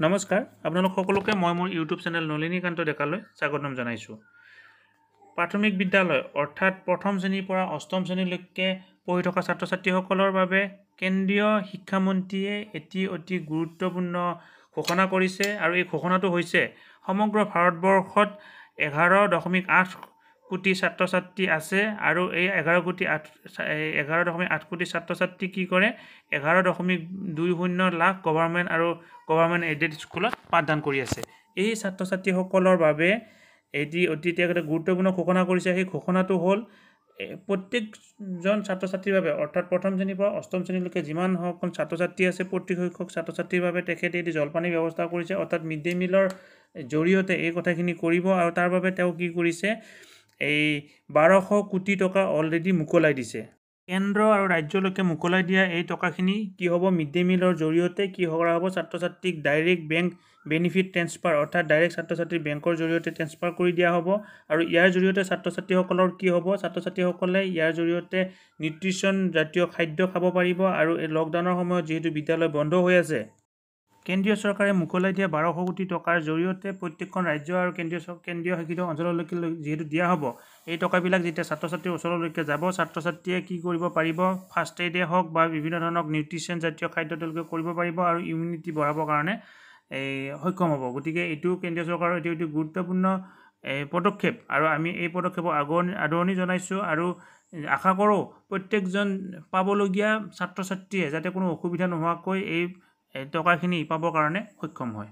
নমস্কাৰ আপোনালোক সকলোকে মই মোৰ ইউটিউব চেনেল নলিনীকান্ত ডেকালৈ স্বাগতম জনাইছোঁ। প্ৰাথমিক বিদ্যালয় অৰ্থাৎ প্ৰথম শ্ৰেণীৰ পৰা অষ্টম শ্ৰেণীলৈকে পঢ়ি থকা ছাত্ৰ ছাত্ৰীসকলৰ বাবে কেন্দ্ৰীয় শিক্ষামন্ত্ৰীয়ে এটি অতি গুৰুত্বপূৰ্ণ ঘোষণা কৰিছে আৰু এই ঘোষণাটো হৈছে সমগ্ৰ ভাৰতবৰ্ষত এঘাৰ দশমিক আঠ কোটি ছাত্ৰ ছাত্ৰী আছে আৰু এই এঘাৰ কোটি আঠ এঘাৰ দশমিক আঠ কোটি ছাত্ৰ ছাত্ৰী কি কৰে? এঘাৰ দশমিক দুই শূন্য লাখ গভৰ্ণমেণ্ট আৰু গভৰ্ণমেণ্ট এইডেড স্কুলত পাঠদান কৰি আছে। এই ছাত্ৰ ছাত্ৰীসকলৰ বাবে এটি অতি তেখেতে গুৰুত্বপূৰ্ণ ঘোষণা কৰিছে। সেই ঘোষণাটো হ'ল প্ৰত্যেকজন ছাত্ৰ ছাত্ৰীৰ বাবে অৰ্থাৎ প্ৰথম শ্ৰেণীৰ পৰা অষ্টম শ্ৰেণীলৈকে যিমান সকল ছাত্ৰ ছাত্ৰী আছে প্ৰত্যেক সংখ্যক ছাত্ৰ ছাত্ৰীৰ বাবে তেখেতে এটি জলপানীৰ ব্যৱস্থা কৰিছে। অৰ্থাৎ মিড ডে মিলৰ জৰিয়তে এই কথাখিনি কৰিব আৰু তাৰ বাবে তেওঁ কি কৰিছে? এই বাৰশ কোটি টকা অলৰেডি মোকলাই দিছে। কেন্দ্ৰ আৰু ৰাজ্যলৈকে মোকলাই দিয়া এই টকাখিনি কি হ'ব মিড ডে মিলৰ জৰিয়তে কি কৰা হ'ব? ছাত্ৰ ছাত্ৰীক ডাইৰেক্ট বেংক বেনিফিট ট্ৰেন্সফাৰ অৰ্থাৎ ডাইৰেক্ট ছাত্ৰ ছাত্ৰীক বেংকৰ জৰিয়তে ট্ৰেন্সফাৰ কৰি দিয়া হ'ব আৰু ইয়াৰ জৰিয়তে ছাত্ৰ ছাত্ৰীসকলৰ কি হ'ব? ছাত্ৰ ছাত্ৰীসকলে ইয়াৰ জৰিয়তে নিউট্ৰিশ্যন জাতীয় খাদ্য খাব পাৰিব আৰু এই লকডাউনৰ সময়ত যিহেতু বিদ্যালয় বন্ধ হৈ আছে। কেন্দ্ৰীয় চৰকাৰে মোকলাই দিয়া বাৰশ কোটি টকাৰ জৰিয়তে প্ৰত্যেকখন ৰাজ্য আৰু কেন্দ্ৰীয় কেন্দ্ৰীয় শাসিত অঞ্চললৈকে যিহেতু দিয়া হ'ব এই টকাবিলাক যেতিয়া ছাত্ৰ ছাত্ৰীৰ ওচৰলৈকে যাব ছাত্ৰ ছাত্ৰীয়ে কি কৰিব পাৰিব? ফাৰ্ষ্ট এইডে হওক বা বিভিন্ন ধৰণৰ নিউট্ৰিশ্যন জাতীয় খাদ্য তেওঁলোকে কৰিব পাৰিব আৰু ইমিউনিটি বঢ়াবৰ কাৰণে এই সক্ষম হ'ব। গতিকে এইটো কেন্দ্ৰীয় চৰকাৰৰ এটি অতি গুৰুত্বপূৰ্ণ পদক্ষেপ আৰু আমি এই পদক্ষেপক আগৰণি আদৰণি জনাইছোঁ আৰু আশা কৰোঁ প্ৰত্যেকজন পাবলগীয়া ছাত্ৰ ছাত্ৰীয়ে যাতে কোনো অসুবিধা নোহোৱাকৈ এই টকাখিনি পাবৰ কাৰণে সক্ষম হয়।